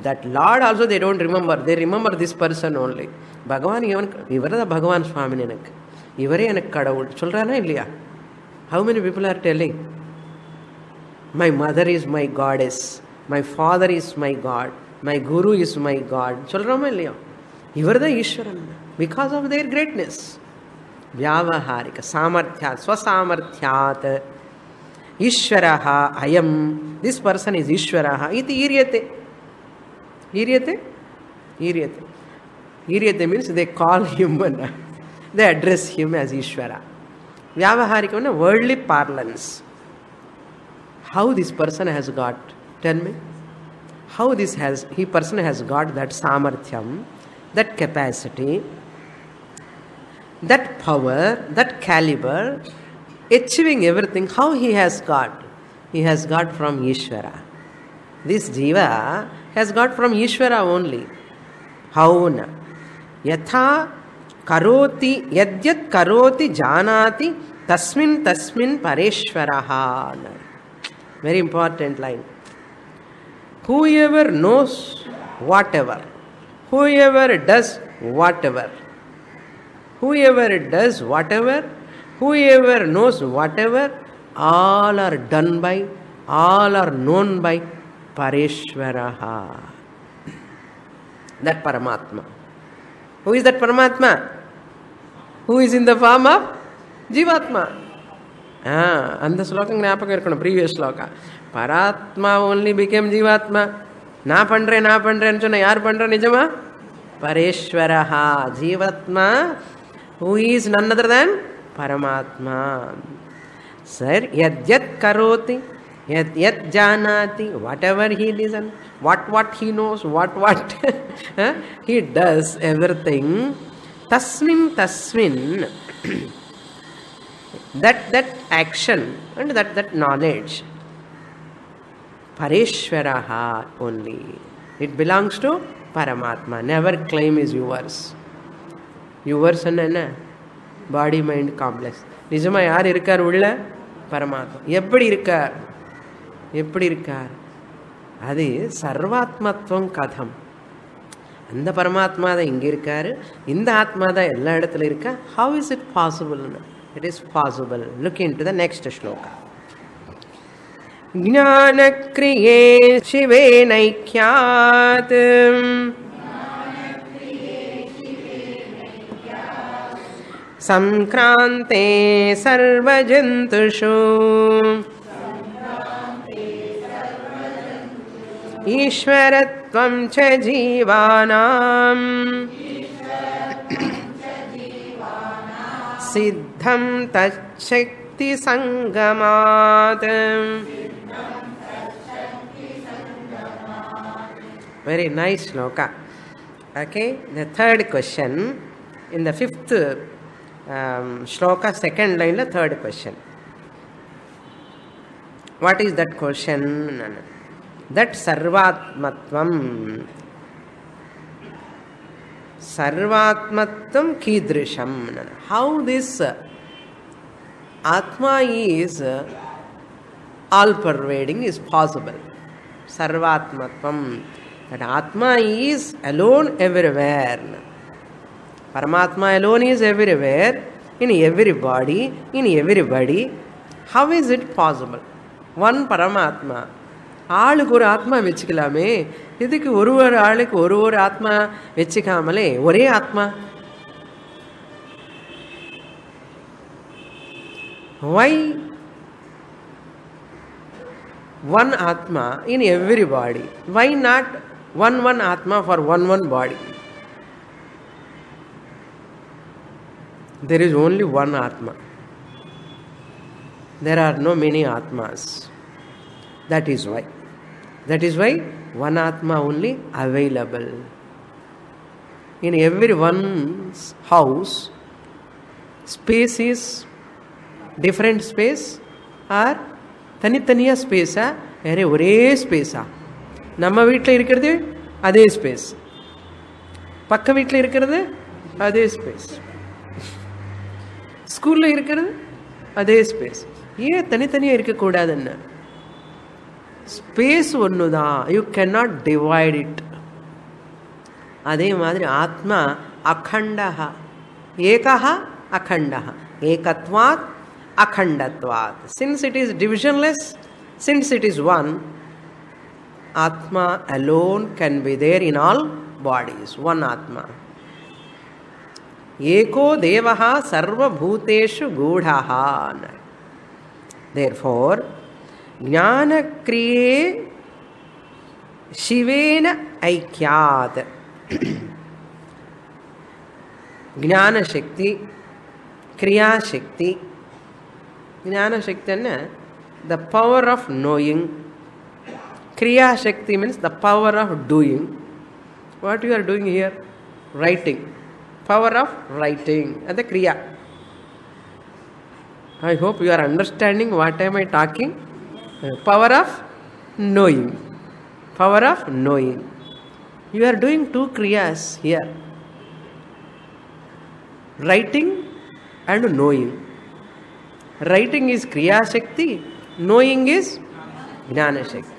that lord also they don't remember they remember this person only பகவான் எவனுக்கு இவர் தான் பகவான் சுவாமின் எனக்கு. இவரே எனக்கு கடவுள். சொல்கிறானா இல்லையா? How many people are telling my mother is my goddess my father is my God my guru is my God சொல்கிறோமா இல்லையா? இவர் தான் ஈஸ்வரன். பிகாஸ் ஆஃப் தேர் கிரேட்னஸ் வியாபகாரிக சாமர்த்தியா ஸ்வசாமர்த்தியாத். ईश्वरः अयं दिस् पर्सन् इस् ईश्वरः इति ईर्यते ईर्यते ईर्यते ईर्यते means they call him they address him as Ishwara vyavaharika worldly parlance how this person has got tell me how this has he person has got that samarthyam that capacity that power that caliber achieving everything how he has got? He has got from ishvara. This jiva has got from ishvara only. How na yatha karoti yadyat karoti janati tasmin tasmin pareshwaraha very important line. Whoever knows whatever whoever does whatever whoever does whatever whoever knows whatever all are done by all are known by pareshwaraha that paramatma who is that paramatma who is in the form of jivatma அந்த ஸ்லோகம் ஞாபகம் இருக்கணும் previous shloka paratma only became jivatma நான் பண்ணுறேன் நான் பண்ணுறேன்னு சொன்ன யார் பண்ணுற நிஜமா பரேஸ்வரஹா jivatma who is none other than परमात्मा। सर यद्यत करोति, यद यद जानाति whatever he listen what what he knows what what he does everything तस्मिन तस्मिन that that action and that that knowledge परेश्वर only it belongs to परमात्मा never claim is yours yours है ना பாடி மைண்ட் காம்ப்ளெக்ஸ் நிஜமாக யார் இருக்கார் உள்ள பரமாத்மா எப்படி இருக்கார் எப்படி இருக்கார் அது சர்வாத்மத்துவம் கதம் அந்த பரமாத்மா தான் இங்கே இருக்காரு இந்த ஆத்மா தான் எல்லா இடத்துல இருக்கா how is it பாசிபிள்னு it is possible. Look into the next shloka. ज्ञानक्रिये शिवेनैक्यात् सङ्क्रान्ते सर्वजन्तुषु। ईश्वरत्वं च जीवानाम् सिद्धं तच्छक्तिसङ्गमात्। Nice shloka. Okay, the third question. In the fifth shloka second లైన్లో third question what is that question అన్న that సర్వాత్మత్వం సర్వాత్మత్వం కీదృశం how this atma is all pervading is possible సర్వాత్మత్వం that atma is alone everywhere பரமாத்மா alone is alone is everybody everybody, everybody How is it possible one paramatma ஆளுக்கு ஒரு ஆத்மா வச்சுக்கலாமே இதுக்கு ஒரு ஒரு ஆளுக்கு ஒரு ஒரு ஆத்மா வச்சுக்காமலே ஒரே atma why one atma in every body why not one one atma for one one body there is only one atma there are no many atmas that is why that is why one atma only available in every one's house space is different space or தனித்தனியாக ஸ்பேஸா வேற ஒரே ஸ்பேஸா நம்ம வீட்டில் இருக்கிறது அதே space பக்க வீட்டில் இருக்கிறது அதே ஸ்பேஸ் ஸ்கூலில் இருக்கிறது? அதே ஸ்பேஸ் ஏன் தனித்தனியாக இருக்கக்கூடாதுன்னு ஸ்பேஸ் ஒன்று தான் யூ கேனாட் டிவைட் இட் அதே மாதிரி ஆத்மா அகண்டா ஏகா அகண்டா ஏகத்வாத் அகண்டத்வாத். Since it is divisionless since it is one atma alone can be there in all bodies one atma. ஏகோ தேவா சர்வபூதேஷு கூடா தேர் four ஞானக்ரியே ಶಿವೇನ ಐಕ್ಯಾತ್ ಜ್ಞಾನಶಕ್ತಿ ಕ್ರಿಯಾಶಕ್ತಿ ಜ್ಞಾನಶಕ್ತಿಯನ್ನು the power of knowing kriyashakti means the power of doing what you are doing here writing power of writing and the Kriya. I hope you are understanding what am I talking. Power of knowing. Power of knowing. You are doing two Kriyas here. Writing and knowing. Writing is Kriya Shakti. Knowing is Jnana Shakti.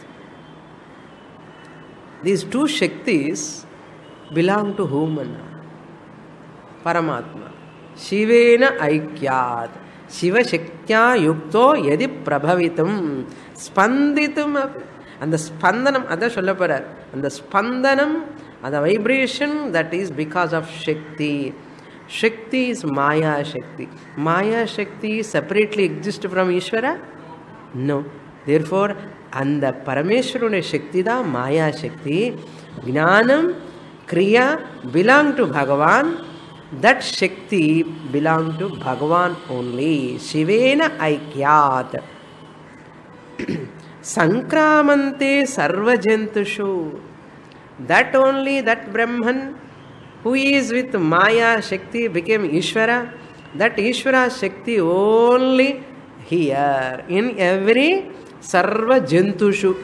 These two Shaktis belong to whom and Paramatma. சிவேன ஐக்கியாத். சிவசக்தியா யுக்தோ எதி பிரபவித்தும் ஸ்பந்தித்தும் அந்த ஸ்பந்தனம் அதான் சொல்ல போகிறார் அந்த ஸ்பந்தனம் அந்த vibration that is because of shakti shakti is maya shakti maya shakti separately exist from Ishvara no therefore அந்த பரமேஸ்வரனுடைய சக்தி தான் மாயா சக்தி. ஞானம் கிரியா belong to Bhagavan. That Shakti belong to Bhagavan only. Shivena Aikyat. Sankramante Sarvajantushu. That only, that Brahman who is with Maya Shakti became Ishvara. That Ishvara Shakti only here in every Sarva Jantushu,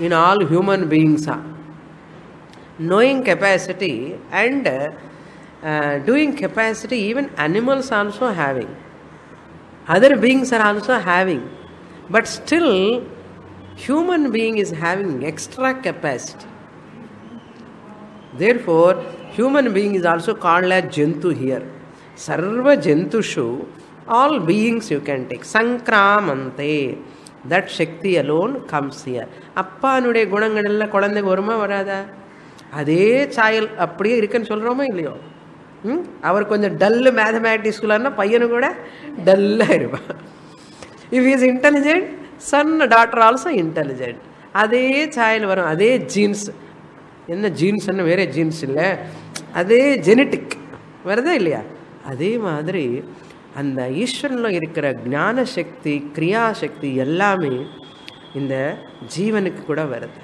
in all human beings. Knowing capacity and uh, doing capacity even animals also having other beings are also having but still human being is having extra capacity therefore human being is also called as jantu here sarva jantushu all beings you can take sankramante that shakti alone comes here அப்பானுடைய குணங்கள் எல்லாம் குழந்தைக்கு வருமா வராதா அதே சாயல் அப்படியே இருக்குன்னு சொல்கிறோமோ இல்லையோ ம் அவர் கொஞ்சம் டல்லு மேத்தமேட்டிக்ஸ்குள்ளன்னா பையனும் கூட டல்லாக இருப்பான். If is intelligent son doctor also intelligent அதே சாயல் வரும் அதே ஜீன்ஸ் என்ன ஜீன்ஸ்ன்னு வேறே ஜீன்ஸ் இல்லை. அதே ஜெனட்டிக் வருதா இல்லையா? அதே மாதிரி அந்த ஈஸ்வரனில் இருக்கிற ஞான சக்தி கிரியாசக்தி எல்லாமே இந்த ஜீவனுக்கு கூட வருது.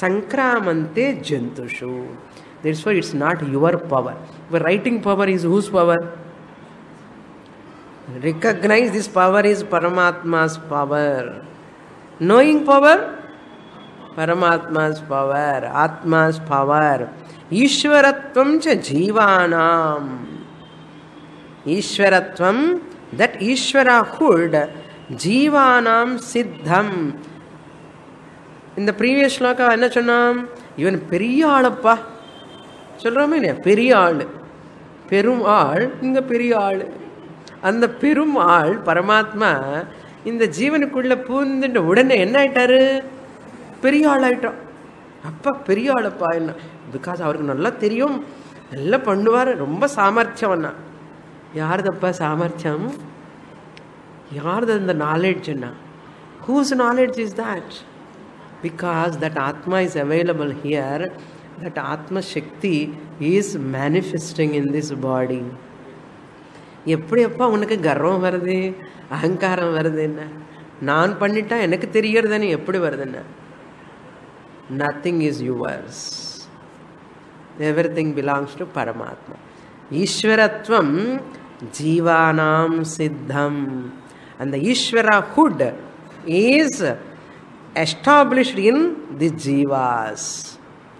சங்கிராமந்தே ஜந்துஷு. That's why it's not your power. But writing power is whose power? Recognize this power is Paramatma's power. Knowing power? Paramatma's power. Atma's power. Ishwaratvam cha jivanam. Ishwaratvam, that Ishwarahood, jivanam siddham. இந்த previous shloka என்ன சொன்னான் இவன் பெரிய ஆளப்பா சொல்கிறோமே இல்லையா? பெரிய ஆள். பெரும் ஆள் இந்த பெரிய ஆள். அந்த பெரும் ஆள் பரமாத்மா இந்த ஜீவனுக்குள்ளே பூந்துட்ட உடனே என்ன ஆயிட்டாரு? பெரிய ஆள் ஆயிட்டோம் அப்பா பெரிய ஆளப்பா என்ன? பிகாஸ் அவருக்கு நல்லா தெரியும். நல்லா பண்ணுவார். ரொம்ப சாமர்த்தியம்னா யாருதப்பா சாமர்த்தியம்? யாரது அந்த நாலேஜ்னா whose knowledge is that because that atma is available here that Atma Shakti is manifesting in this body. எப்படி அப்பா உனக்கு கர்வம் வருது? அகங்காரம் வருது என்ன? நான் பண்ணிட்டா எனக்கு தெரியறதுன்னு எப்படி வருதுன்னு nothing is yours everything belongs to பரமாத்மா ஈஸ்வரத்வம் ஜீவானாம் சித்தம் அந்த Ishvara hood is established in the Jeeva's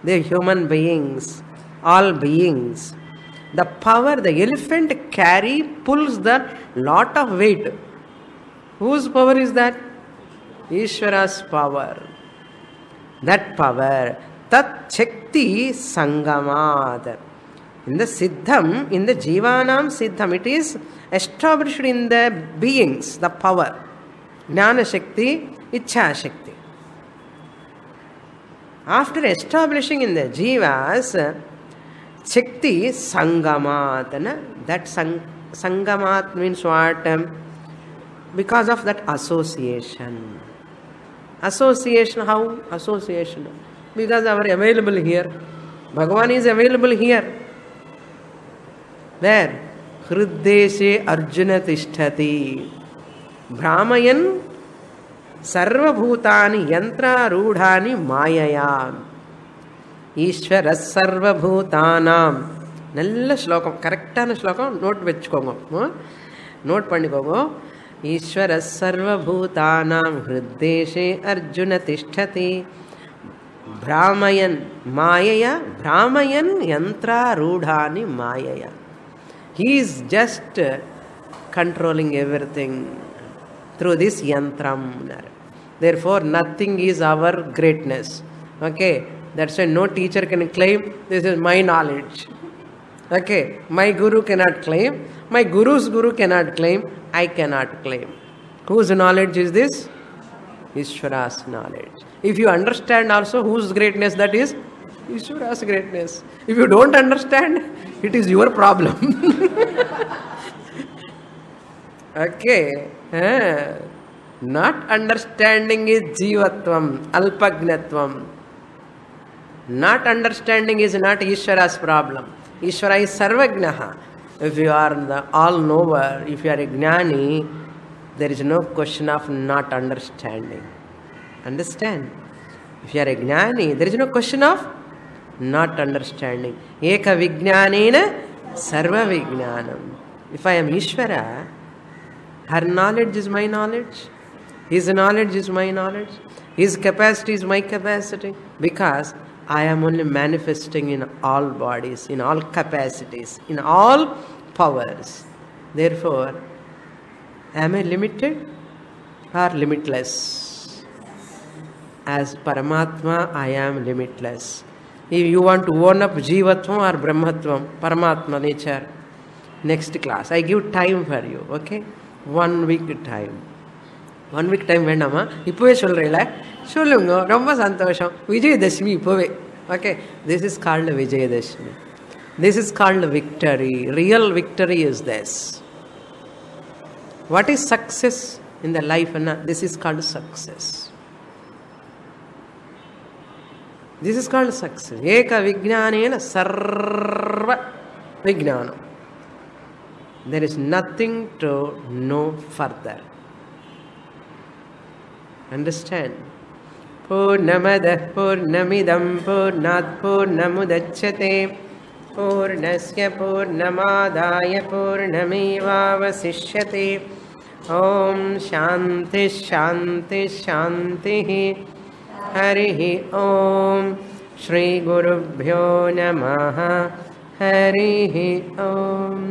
the human beings all beings. The power the elephant carry pulls the lot of weight. Whose power is that? Ishvara's power. That power, Tat Shakti Sangamat. In the Siddham, in the Jivanam Siddham, it is established in the beings, the power. Jnana Shakti, Ichha Shakti. After establishing in the जीवास शक्ति संगमात that संगमात mean what because of that association association how association because our available here Bhagavan is available here where हृदय से अर्जुन तिषति भ्रामयन సర్వభూతాని యంత్రారూఢాని మాయయా. ఈశ్వర సర్వభూతానాం. నల్ల శ్లోకం కరెక్టాన శ్లోకం note పెంచుకోము note పండుకోము ఈశ్వర సర్వభూతానాం హృద్దేశే అర్జున తిష్టతి. భ్రామయన్ మాయయ భ్రామయన్ యంత్రారూఢాని మాయయ. He is just controlling everything. Through this yantram. Therefore, nothing is our greatness. Okay, that's why no teacher can claim this is my knowledge. Okay, my guru cannot claim, my guru's guru cannot claim, I cannot claim. Whose knowledge is this? Ishvara's knowledge. If you understand also whose greatness that is, Ishvara's greatness. If you don't understand, it is your problem. okay. Not understanding is जीवत्व अलग्नत्व not understanding is not Ishvara problem Ishvara is सर्वज्ञ if you are the all knower if you are a jnani there is no question of not understanding understand if you are a jnani there is no question of not understanding एक विज्ञान सर्व विज्ञान if I am Ishvara her knowledge is my knowledge. His knowledge is my knowledge. His capacity is my capacity. Because I am only manifesting in all bodies, in all capacities, in all powers. Therefore, am I limited or limitless? As Paramatma, I am limitless. If you want to own up Jivatvam or Brahmatvam, Paramatma nature, next class. I give time for you, okay? One week time. One week time வேண்டாமா இப்போவே சொல்கிறீங்கள சொல்லுங்க ரொம்ப சந்தோஷம் விஜயதசமி இப்போவே okay this is called Vijayadashami this is called victory real victory is this what is success இந்த life என்ன this is called success this is called success ஏக விஜானேன சர்வ விஜானம் there is nothing to know further understand पूर्णमदः पूर्णमिदं पूर्णात् पूर्णमुदच्छते पूर्णस्य पूर्णमादाय पूर्णमेवावशिष्यते ॐ शान्तिश्शान्तिशान्तिः हरिः ॐ श्रीगुरुभ्यो नमः हरिः ॐ